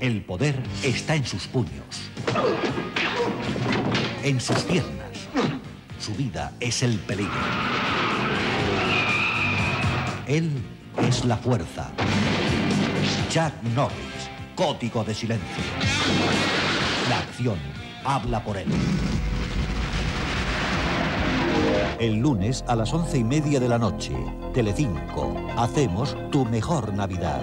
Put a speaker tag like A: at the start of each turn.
A: El poder está en sus puños. En sus piernas. Su vida es el peligro. Él es la fuerza. Jack Norris, código de silencio. La acción habla por él. El lunes a las once y media de la noche, Telecinco, hacemos tu mejor Navidad.